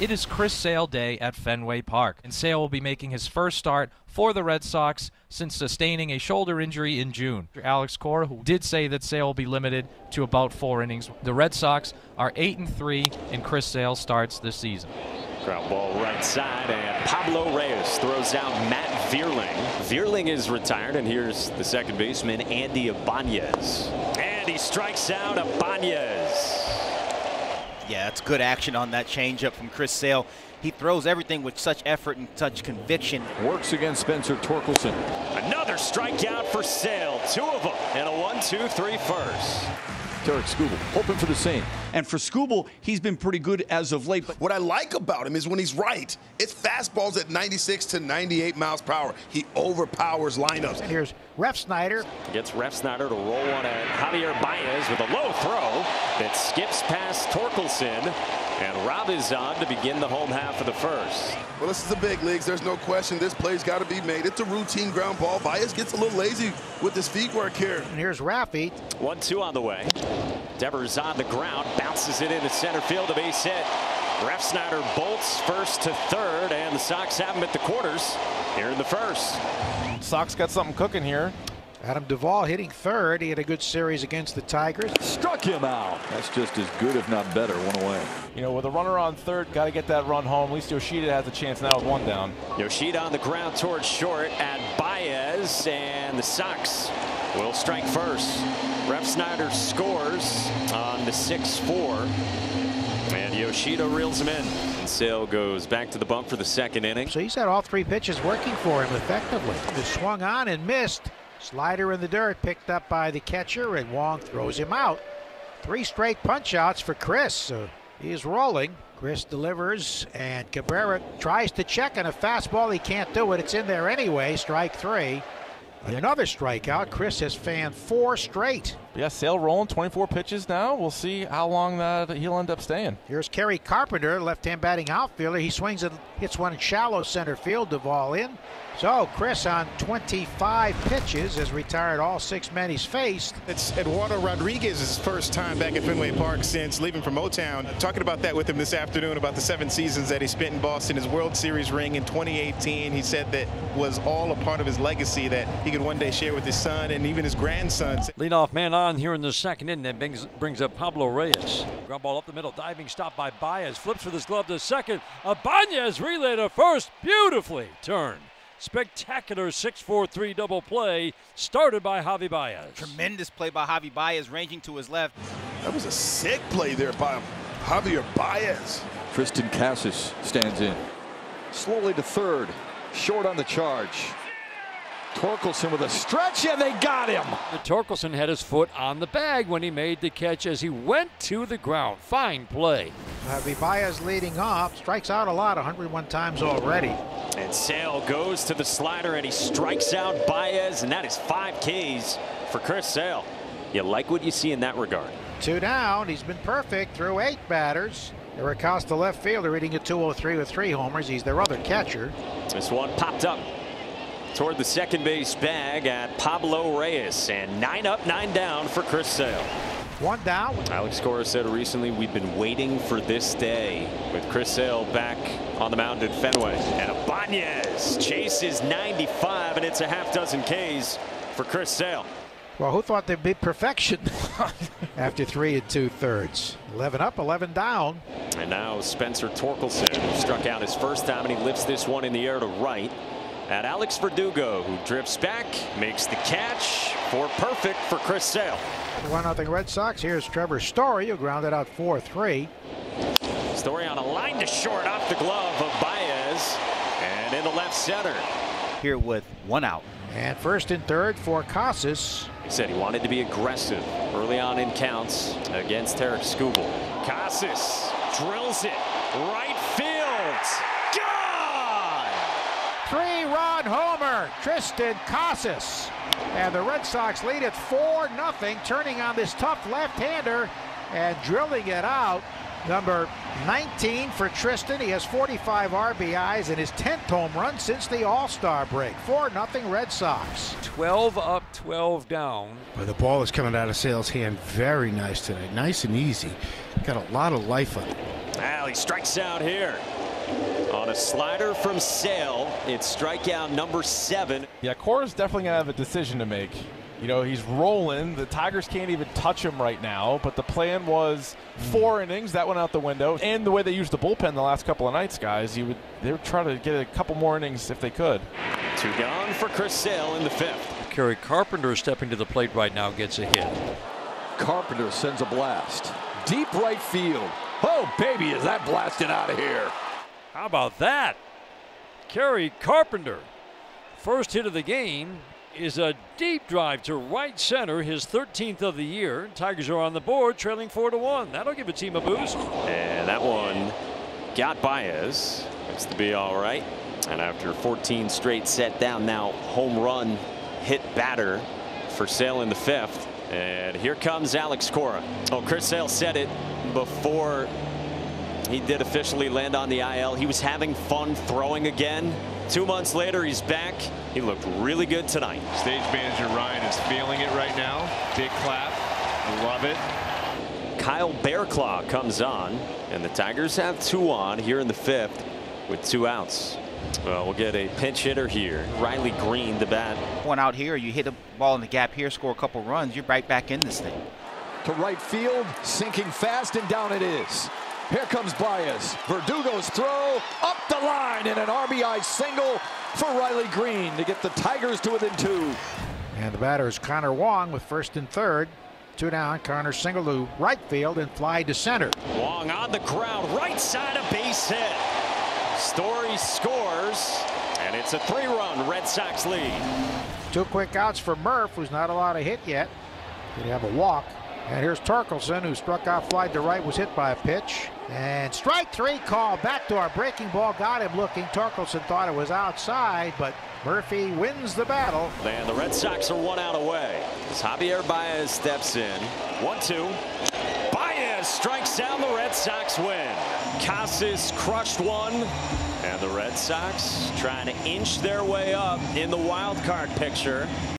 It is Chris Sale Day at Fenway Park, and Sale will be making his first start for the Red Sox since sustaining a shoulder injury in June. Alex Cora, who did say that Sale will be limited to about four innings. The Red Sox are 8 and 3, and Chris Sale starts this season. Ground ball right side, and Pablo Reyes throws out Matt Vierling. Vierling is retired, and here's the second baseman, Andy Ibanez. And he strikes out Ibanez. Yeah, it's good action on that changeup from Chris Sale. He throws everything with such effort and such conviction. Works against Spencer Torkelson. Another strikeout for Sale. Two of them in a one-two-three first. Tarik Skubal hoping for the same. And for Skubal, he's been pretty good as of late. But what I like about him is when he's right, it's fastballs at 96 to 98 miles per hour. He overpowers lineups. And here's Refsnyder. Gets Refsnyder to roll one at Javier Baez with a low throw that skips past Torkelson. And Rob is on to begin the home half of the first. Well, this is the big leagues. There's no question this play's got to be made. It's a routine ground ball. Baez gets a little lazy with his feet work here. And here's Raffy. One two on the way. Devers on the ground, bounces it into center field, a base hit. Refsnyder bolts first to third, and the Sox have him at the quarters here in the first. Sox got something cooking here. Adam Duvall hitting third. He had a good series against the Tigers. Struck him out. That's just as good, if not better, one away. You know, with a runner on third, got to get that run home. At least Yoshida has a chance now with one down. Yoshida on the ground towards short at Baez, and the Sox will strike first. Refsnyder scores on the 6-4. And Yoshida reels him in. And Sale goes back to the bump for the second inning. So he's had all three pitches working for him effectively. He swung on and missed. Slider in the dirt picked up by the catcher and Wong throws him out. Three straight punch outs for Chris. So he's rolling. Chris delivers and Cabrera tries to check on a fastball. He can't do it. It's in there anyway. Strike three. Another strikeout. Chris has fanned four straight. Yeah, Sale rolling 24 pitches now. We'll see how long that he'll end up staying. Here's Kerry Carpenter, left-hand batting outfielder. He swings and hits one in shallow center field. Duvall in. So Chris on 25 pitches has retired all six men he's faced. It's Eduardo Rodriguez's first time back at Fenway Park since leaving from Motown. Talking about that with him this afternoon about the seven seasons that he spent in Boston. His World Series ring in 2018, he said that was all a part of his legacy that he could one day share with his son and even his grandsons. Leadoff man on here in the second inning that brings, brings up Pablo Reyes. Ground ball up the middle, diving stop by Baez. Flips with his glove to second. Ibanez relay to first. Beautifully turned. Spectacular 6-4-3 double play started by Javi Baez. Tremendous play by Javi Baez ranging to his left. That was a sick play there by Javier Baez. Triston Casas stands in. Slowly to third. Short on the charge. Torkelson with a stretch, and they got him. Torkelson had his foot on the bag when he made the catch as he went to the ground. Fine play. Javi Baez leading off, strikes out a lot, 101 times already. And Sale goes to the slider and he strikes out Baez, and that is five Ks for Chris Sale. You like what you see in that regard. Two down. He's been perfect through eight batters. Eric Costa, left fielder, hitting a 203 with three homers. He's their other catcher. This one popped up toward the second base bag at Pablo Reyes, and nine up, nine down for Chris Sale. One down. Alex Cora said recently, we've been waiting for this day with Chris Sale back on the mound at Fenway. And Ibanez chases 95, and it's a half dozen Ks for Chris Sale. Well, who thought there'd be perfection after three and two thirds? 11 up, 11 down. And now Spencer Torkelson, struck out his first time, and he lifts this one in the air to right at Alex Verdugo, who drifts back, makes the catch for perfect for Chris Sale. 1 0 Red Sox. Here's Trevor Story, who grounded out 4 3. Story on a line to short off the glove of Baez and in the left center. Here with one out. And first and third for Casas. He said he wanted to be aggressive early on in counts against Tarik Skubal. Casas drills it right field. Gone! Three-run homer, Triston Casas. And the Red Sox lead at 4 0, turning on this tough left-hander and drilling it out. Number 19 for Triston. He has 45 RBIs and his 10th home run since the All-Star break. 4-0 Red Sox. 12 up, 12 down. But the ball is coming out of Sale's hand very nice tonight. Nice and easy. Got a lot of life on it. Well, he strikes out here on a slider from Sale. It's strikeout number seven. Yeah, Cora's definitely going to have a decision to make. You know, he's rolling. The Tigers can't even touch him right now, but the plan was four innings. That went out the window. And the way they used the bullpen the last couple of nights, guys, you would they would try to get a couple more innings if they could. Two gone for Chris Sale in the fifth. Kerry Carpenter stepping to the plate right now gets a hit. Carpenter sends a blast. Deep right field. Oh, baby, is that blasting out of here. How about that? Kerry Carpenter. First hit of the game is a deep drive to right center, his 13th of the year. Tigers are on the board, trailing 4 to 1. That'll give a team a boost. And that one got Baez. Looks to be all right. And after 14 straight set down, now home run hit batter for Sale in the fifth. And here comes Alex Cora. Oh, Chris Sale said it before he did officially land on the IL. He was having fun throwing again. Two months later, he's back. He looked really good tonight. Stage manager Ryan is feeling it right now. Big clap. Love it. Kyle Barraclough comes on, and the Tigers have two on here in the fifth with two outs. Well, we'll get a pinch hitter here. Riley Greene, the bat. One out here, you hit a ball in the gap here, score a couple runs, you're right back in this thing. To right field, sinking fast, and down it is. Here comes Baez. Verdugo's throw up the line and an RBI single for Riley Greene to get the Tigers to within two. And the batter is Connor Wong with first and third. Two down. Connor single to right field and fly to center. Wong on the ground, right side of base hit. Story scores, and it's a three-run Red Sox lead. Two quick outs for Murph, who's not allowed a hit yet. Did have a walk. And here's Torkelson, who struck out fly to right, was hit by a pitch. And strike three call back to our breaking ball. Got him looking. Torkelson thought it was outside, but Murphy wins the battle. And the Red Sox are one out away as Javier Baez steps in. One, two. Baez strikes down. The Red Sox win. Casas crushed one. And the Red Sox trying to inch their way up in the wild card picture.